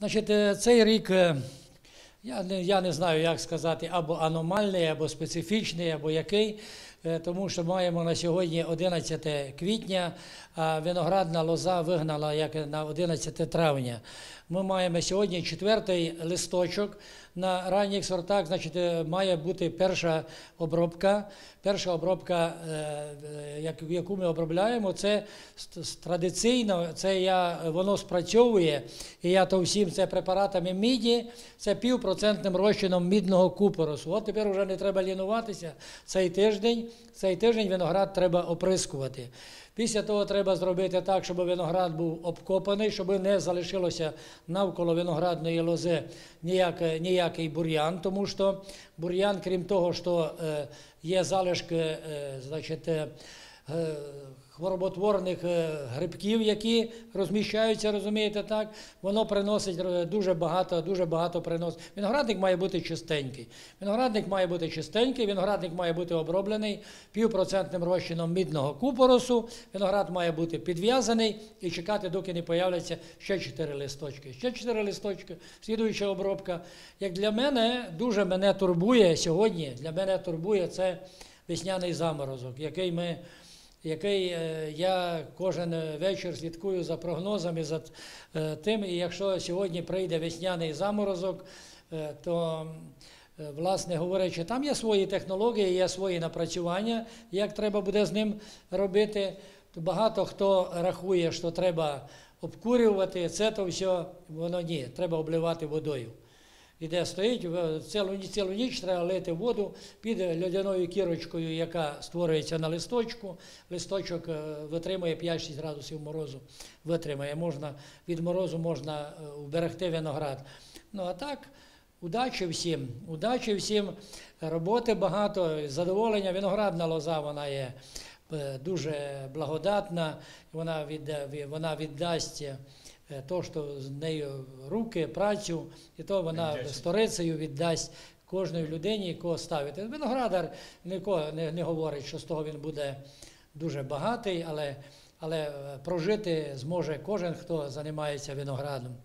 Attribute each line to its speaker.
Speaker 1: Значить, е, цей рік, е, я не, я не знаю, як сказати, або аномальний, або специфічний, або який, е, тому що маємо на сьогодні 11 квітня, а виноградна лоза вигнала як на 11 травня. Ми маємо сьогодні четвертий листочок на ранніх сортах, значить, е, має бути перша обробка. Перша обробка, е, як- яку ми обробляємо, це традиційно, це я, воно спрацьовує, і я то всім це препаратами міді, це півпроцентним розчином мідного купоросу. От тепер вже не треба лінуватися. Цей тиждень, цей тиждень виноград треба оприскувати. Після того треба зробити так, щоб виноград був обкопаний, щоб не залишилося навколо виноградної лози ніяк, ніякий бур'ян, тому що бур'ян, крім того, що е, є залишки е, значить, е, хвороботворних е, грибків, які розміщаються, розумієте, так, воно приносить е, дуже багато, дуже багато приносить. Виноградник має бути чистенький. Виноградник має бути чистенький, виноградник має бути оброблений півпроцентним розчином мідного купоросу. Виноград має бути підв'язаний і чекати, доки не появляться ще чотири листочки. Ще чотири листочки, слідуюча обробка. Як для мене дуже мене турбує сьогодні, для мене турбує це весняний заморозок, який ми який е, я кожен вечір слідкую за прогнозами, за е, тим, і якщо сьогодні прийде весняний заморозок, е, то власне говорячи, там є свої технології, є свої напрацювання, як треба буде з ним робити. То багато хто рахує, що треба обкурювати, це то все, воно ні, треба обливати водою. Іде стоїть, цілу, цілу ніч треба лити воду під льодяною кірочкою, яка створюється на листочку. Листочок е, витримує 5-6 градусів морозу. Витримає. Можна, від морозу можна е, уберегти виноград. Ну а так, удачі всім, удачі всім, роботи багато, задоволення. Виноградна лоза вона є е, дуже благодатна, вона, відда- вона віддасть. Е, то, що з нею руки, працю, і то вона сторицею віддасть кожної людині, кого ставити. Виноградар нікого не, не говорить, що з того він буде дуже багатий, але, але е, прожити зможе кожен, хто займається виноградом.